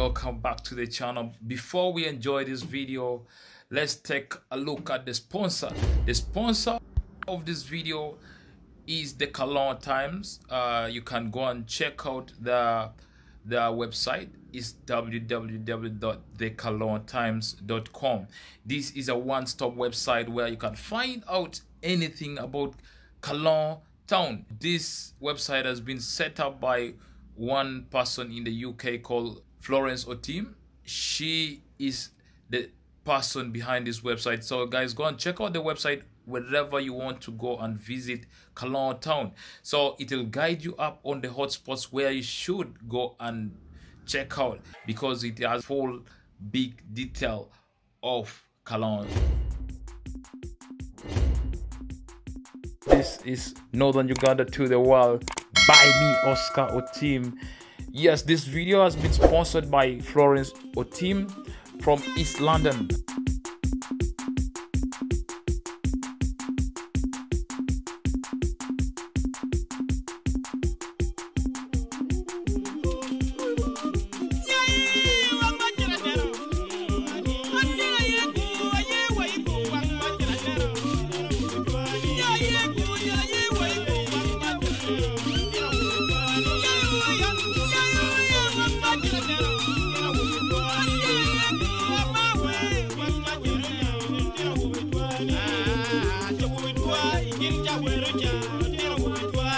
welcome back to the channel. Before we enjoy this video let's take a look at the sponsor. The sponsor of this video is the Kalon Times. Uh, you can go and check out the the website. Is www.thekalontimes.com this is a one-stop website where you can find out anything about Kalon town. This website has been set up by one person in the UK called Florence Otim. She is the person behind this website. So guys, go and check out the website wherever you want to go and visit Kalon town. So it will guide you up on the hotspots where you should go and check out because it has full big detail of Kalon. This is Northern Uganda to the world by me, Oscar Otim. Yes, this video has been sponsored by Florence Otim from East London.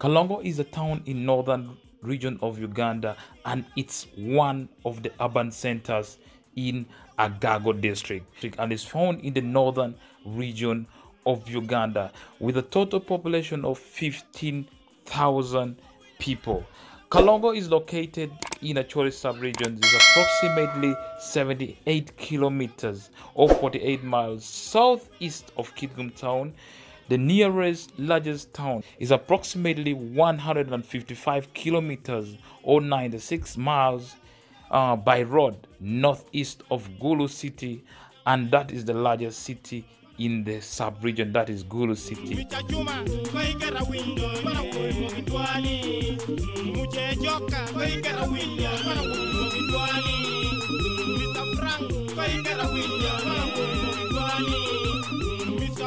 Kalongo is a town in northern region of Uganda and it's one of the urban centers in Agago district and is found in the northern region of Uganda with a total population of 15,000 people. Kalongo is located in Acholi sub-region is approximately 78 kilometers or 48 miles southeast of Kitgum town. The nearest largest town is approximately 155 kilometers or 96 miles uh, by road northeast of Gulu city and that is the largest city in the sub-region that is Gulu city.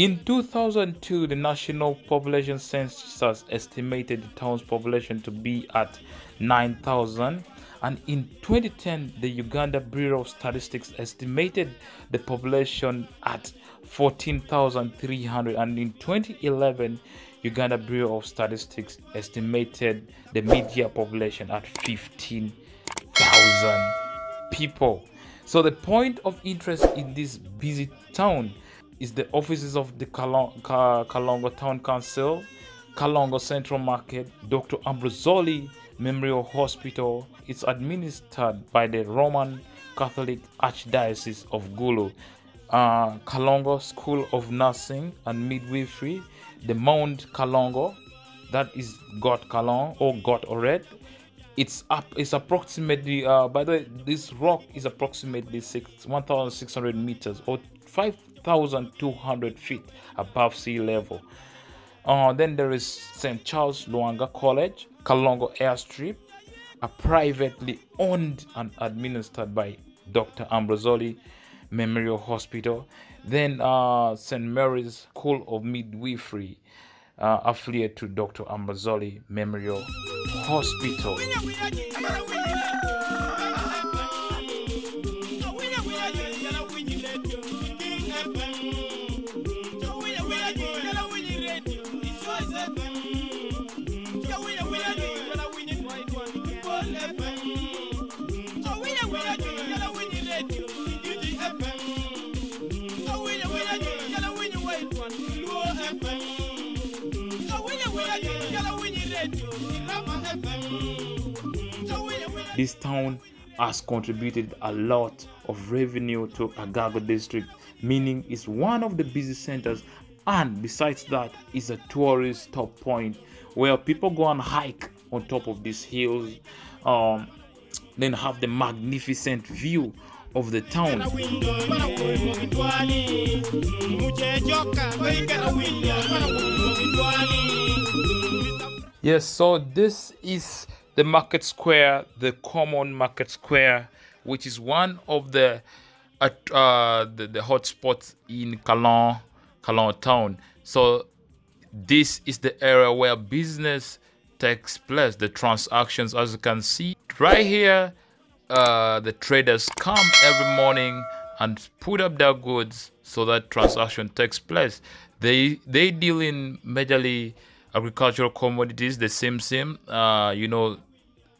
In 2002, the National Population Census estimated the town's population to be at 9,000, and in 2010, the Uganda Bureau of Statistics estimated the population at 14,300, and in 2011, Uganda Bureau of Statistics estimated the media population at 15,000 people. So the point of interest in this busy town is the offices of the Kalong- Kalongo Town Council, Kalongo Central Market, Dr. Ambrosoli Memorial Hospital is administered by the Roman Catholic Archdiocese of Gulu. Uh, Kalongo School of Nursing and Midwifery, the Mount Kalongo, that is God Kalong or God Ored. It's up. It's approximately. Uh, by the way, this rock is approximately six, 1,600 meters or 5,200 feet above sea level. Uh, then there is St. Charles Lwanga College, Kalongo Airstrip, a privately owned and administered by Dr. Ambrosoli Memorial Hospital. Then uh, St. Mary's School of Midwifery, uh, affiliate to Dr. Ambrosoli Memorial Hospital. This town has contributed a lot of revenue to Agago district, meaning it's one of the busy centers. And besides that it's a tourist top point where people go and hike on top of these hills um, then have the magnificent view of the town yes so this is the market square the common market square which is one of the uh, uh the, the hotspots in Calon, Calon town. So this is the area where business takes place the transactions as you can see right here. Uh, the traders come every morning and put up their goods so that transaction takes place. They they deal in majorly agricultural commodities the same uh, you know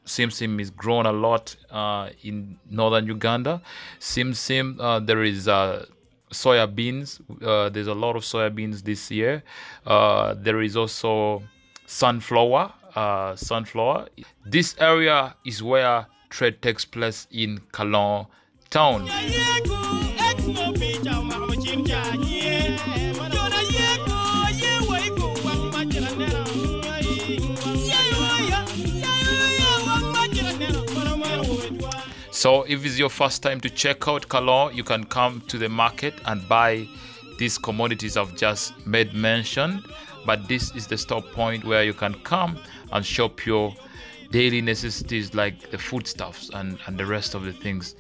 sim sim is grown a lot uh, in northern uganda. Sim sim uh, there is uh, soya beans uh, there's a lot of soya beans this year. Uh, there is also sunflower uh, sunflower. This area is where trade takes place in kalon town So if it's your first time to check out Kalon, you can come to the market and buy these commodities I've just made mention. But this is the stop point where you can come and shop your daily necessities like the foodstuffs and, and the rest of the things.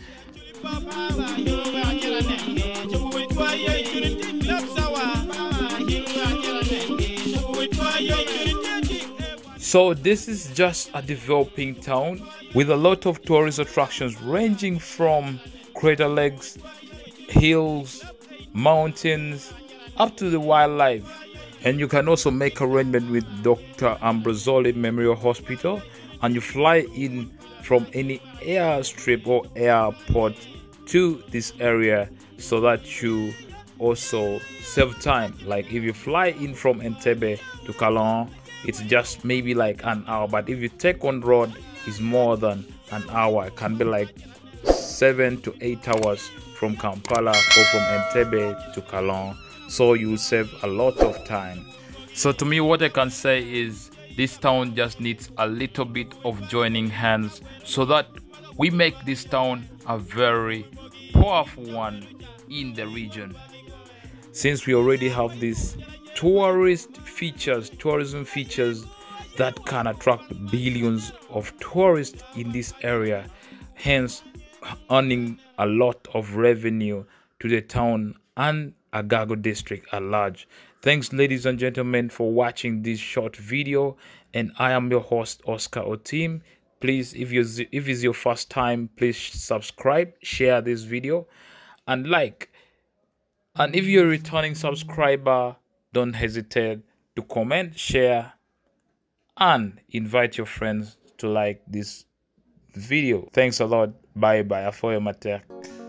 So this is just a developing town with a lot of tourist attractions ranging from crater lakes, hills, mountains, up to the wildlife. And you can also make arrangement with Dr. Ambrosoli Memorial Hospital and you fly in from any airstrip or airport to this area so that you also save time. Like if you fly in from Entebbe to Kalon it's just maybe like an hour but if you take on road it's more than an hour. It can be like seven to eight hours from kampala or from entebbe to kalon. So you save a lot of time. So to me what i can say is this town just needs a little bit of joining hands so that we make this town a very powerful one in the region. Since we already have this tourist features, tourism features that can attract billions of tourists in this area, hence earning a lot of revenue to the town and Agago district at large. Thanks ladies and gentlemen for watching this short video and I am your host Oscar Otim. Please if you if it's your first time please subscribe, share this video and like. And if you're a returning subscriber, don't hesitate to comment, share, and invite your friends to like this video. Thanks a lot. Bye bye. Apwoyo Matek.